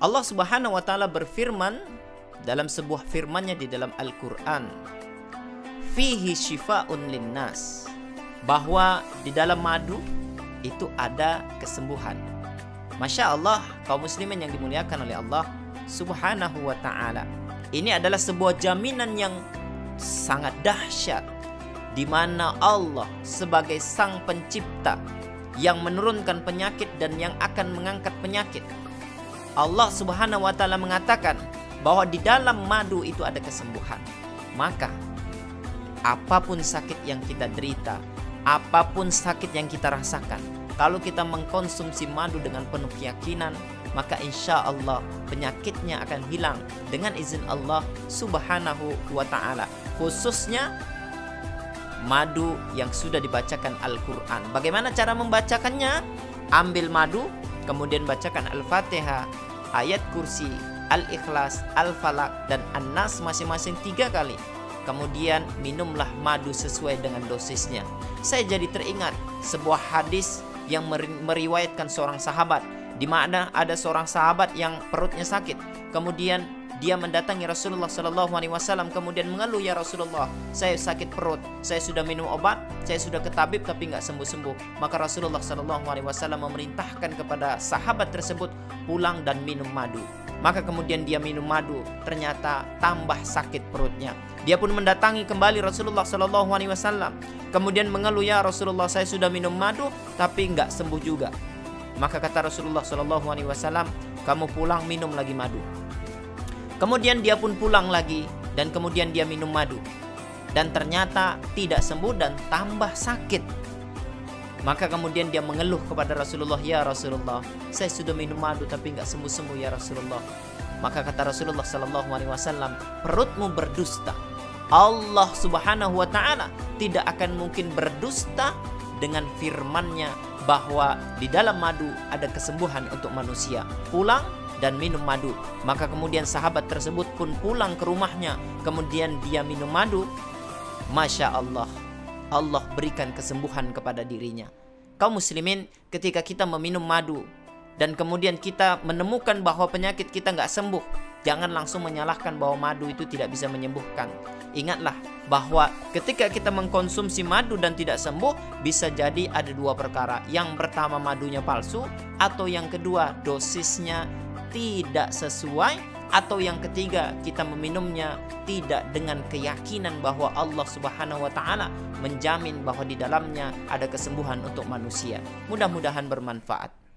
Allah Subhanahu wa taala berfirman dalam sebuah firman-Nya di dalam Al-Qur'an fihi shifaun linnas bahwa di dalam madu itu ada kesembuhan. Masya Allah, kaum muslimin yang dimuliakan oleh Allah Subhanahu wa Ta'ala, ini adalah sebuah jaminan yang sangat dahsyat, di mana Allah sebagai Sang Pencipta yang menurunkan penyakit dan yang akan mengangkat penyakit. Allah Subhanahu wa Ta'ala mengatakan bahwa di dalam madu itu ada kesembuhan, maka apa pun sakit yang kita derita, apa pun sakit yang kita rasakan, kalau kita mengkonsumsi madu dengan penuh keyakinan, maka insya Allah penyakitnya akan hilang dengan izin Allah Subhanahu wa Ta'ala. Khususnya madu yang sudah dibacakan Al-Quran. Bagaimana cara membacakannya? Ambil madu, kemudian bacakan Al-Fatihah, ayat kursi, Al-Ikhlas, Al-Falak, dan An-Nas masing-masing tiga kali kemudian minumlah madu sesuai dengan dosisnya. Saya jadi teringat sebuah hadis yang meriwayatkan seorang sahabat di mana ada seorang sahabat yang perutnya sakit. Kemudian dia mendatangi Rasulullah Shallallahu Alaihi Wasallam kemudian mengeluh ya Rasulullah saya sakit perut. Saya sudah minum obat saya sudah ke tabib tapi nggak sembuh sembuh maka Rasulullah Shallallahu Alaihi Wasallam memerintahkan kepada sahabat tersebut pulang dan minum madu. Maka kemudian dia minum madu ternyata tambah sakit perutnya. Dia pun mendatangi kembali Rasulullah Shallallahu Alaihi Wasallam. Kemudian mengeluh ya Rasulullah saya sudah minum madu tapi nggak sembuh juga. Maka kata Rasulullah Shallallahu Alaihi Wasallam kamu pulang minum lagi madu kemudian dia pun pulang lagi dan kemudian dia minum madu. Dan ternyata tidak sembuh dan tambah sakit. Maka kemudian dia mengeluh kepada Rasulullah ya Rasulullah saya sudah minum madu tapi nggak sembuh sembuh ya Rasulullah. Maka kata Rasulullah Shallallahu Alaihi Wasallam perutmu berdusta. Allah Subhanahu wa taala tidak akan mungkin berdusta dengan firman-Nya bahwa di dalam madu ada kesembuhan untuk manusia. Pulang dan minum madu. Maka kemudian sahabat tersebut pun pulang ke rumahnya, kemudian dia minum madu. Masya Allah, Allah berikan kesembuhan kepada dirinya. Kaum muslimin, ketika kita meminum madu dan kemudian kita menemukan bahwa penyakit kita nggak sembuh, jangan langsung menyalahkan bahwa madu itu tidak bisa menyembuhkan. Ingatlah bahwa ketika kita mengkonsumsi madu dan tidak sembuh, bisa jadi ada dua perkara. Yang pertama madunya palsu, atau yang kedua dosisnya tidak sesuai, atau yang ketiga kita meminumnya tidak dengan keyakinan bahwa Allah Subhanahu wa taala menjamin bahwa di dalamnya ada kesembuhan untuk manusia. Mudah-mudahan bermanfaat.